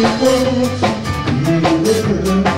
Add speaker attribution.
Speaker 1: no, no,